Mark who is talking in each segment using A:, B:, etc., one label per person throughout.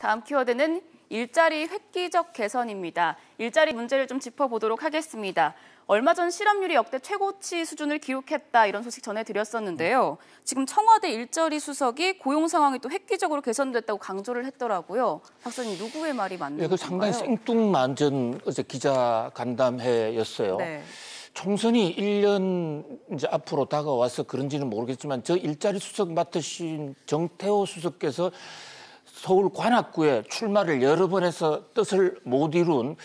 A: 다음 키워드는 일자리 획기적 개선입니다. 일자리 문제를 좀 짚어보도록 하겠습니다. 얼마 전 실업률이 역대 최고치 수준을 기록했다 이런 소식 전해드렸었는데요. 지금 청와대 일자리 수석이 고용 상황이 또 획기적으로 개선됐다고 강조를 했더라고요. 박사님 누구의 말이 맞는
B: 네, 그 상당히? 생뚱맞은 어제 기자 간담회였어요.
A: 네.
B: 총선이 1년 이제 앞으로 다가와서 그런지는 모르겠지만 저 일자리 수석 맡으신 정태호 수석께서 서울 관악구에 출마를 여러 번 해서 뜻을 못 이룬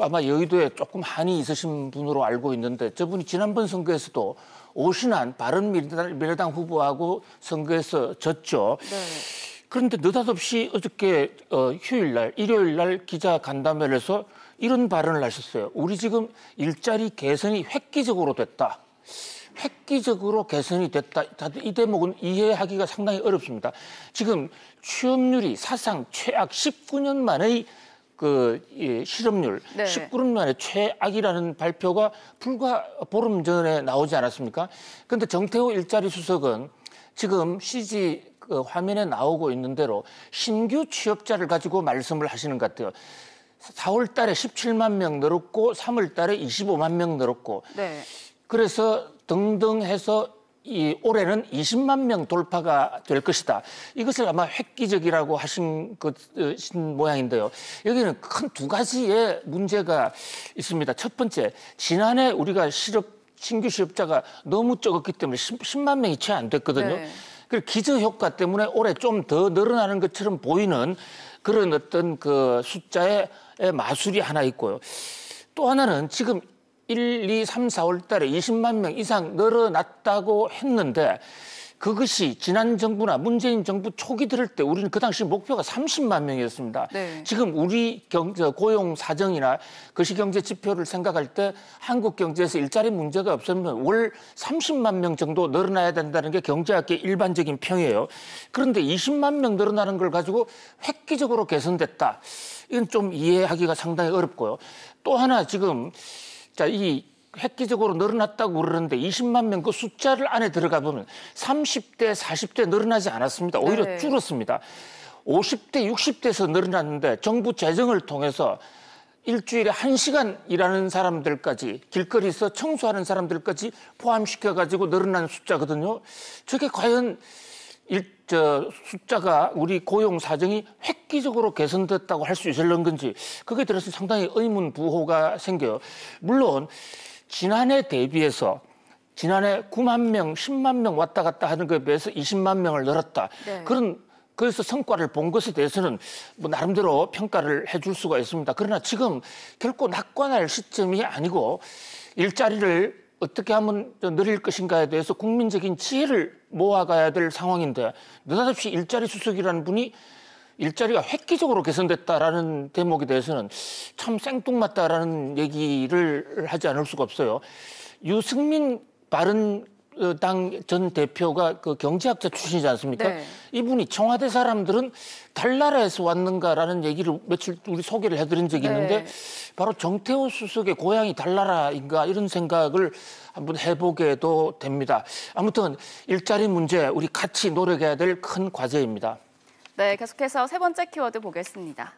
B: 아마 여의도에 조금 한이 있으신 분으로 알고 있는데 저분이 지난번 선거에서도 오신한 바른미래당 후보하고 선거에서 졌죠.
A: 네.
B: 그런데 느닷없이 어저께 어, 휴일 날, 일요일 날 기자 간담회를 해서 이런 발언을 하셨어요. 우리 지금 일자리 개선이 획기적으로 됐다. 획기적으로 개선이 됐다. 다들 이 대목은 이해하기가 상당히 어렵습니다. 지금 취업률이 사상 최악 19년 만의 그 예, 실업률,
A: 네.
B: 19년 만에 최악이라는 발표가 불과 보름 전에 나오지 않았습니까? 그런데 정태호 일자리 수석은 지금 CG 그 화면에 나오고 있는 대로 신규 취업자를 가지고 말씀을 하시는 것 같아요. 4월 달에 17만 명 늘었고 3월 달에 25만 명 늘었고
A: 네.
B: 그래서 등등 해서 이 올해는 20만 명 돌파가 될 것이다. 이것을 아마 획기적이라고 하신 것인 모양인데요. 여기는 큰 두 가지의 문제가 있습니다. 첫 번째, 지난해 우리가 실업 신규 실업자가 너무 적었기 때문에 10, 만 명이 채 안 됐거든요.
A: 네.
B: 그 기저 효과 때문에 올해 좀 더 늘어나는 것처럼 보이는 그런 어떤 그 숫자의 마술이 하나 있고요. 또 하나는 지금 1, 2, 3, 4월 달에 20만 명 이상 늘어났다고 했는데 그것이 지난 정부나 문재인 정부 초기 들을 때 우리는 그 당시 목표가 30만 명이었습니다.
A: 네.
B: 지금 우리 경, 저 고용 사정이나 거시경제 지표를 생각할 때 한국 경제에서 일자리 문제가 없으면 월 30만 명 정도 늘어나야 된다는 게 경제학계 일반적인 평이에요. 그런데 20만 명 늘어나는 걸 가지고 획기적으로 개선됐다. 이건 좀 이해하기가 상당히 어렵고요. 또 하나 지금 자, 이 획기적으로 늘어났다고 그러는데 20만 명 그 숫자를 안에 들어가 보면 30대, 40대 늘어나지 않았습니다. 오히려
A: 네.
B: 줄었습니다. 50대, 60대에서 늘어났는데 정부 재정을 통해서 일주일에 한시간 일하는 사람들까지 길거리에서 청소하는 사람들까지 포함시켜 가지고 늘어난 숫자거든요. 저게 과연 일, 저, 숫자가 우리 고용 사정이 획기적으로 개선됐다고 할 수 있을는 건지 그게 들어서 상당히 의문 부호가 생겨요. 물론 지난해 대비해서 지난해 9만 명, 10만 명 왔다 갔다 하는 것에 비해서 20만 명을 늘었다.
A: 네.
B: 그런 그래서 성과를 본 것에 대해서는 뭐 나름대로 평가를 해줄 수가 있습니다. 그러나 지금 결코 낙관할 시점이 아니고 일자리를 어떻게 하면 좀 늘릴 것인가에 대해서 국민적인 지혜를 모아가야 될 상황인데 느닷없이 일자리 수석이라는 분이 일자리가 획기적으로 개선됐다라는 대목에 대해서는 참 생뚱맞다라는 얘기를 하지 않을 수가 없어요. 유승민 바른 당전 대표가 그 경제학자 출신이지 않습니까?
A: 네.
B: 이분이 청와대 사람들은 달나라에서 왔는가라는 얘기를 며칠 우리 소개를 해드린 적이 있는데
A: 네.
B: 바로 정태호 수석의 고향이 달나라인가 이런 생각을 한번 해보게도 됩니다. 아무튼 일자리 문제 우리 같이 노력해야 될 큰 과제입니다.
A: 네, 계속해서 세 번째 키워드 보겠습니다.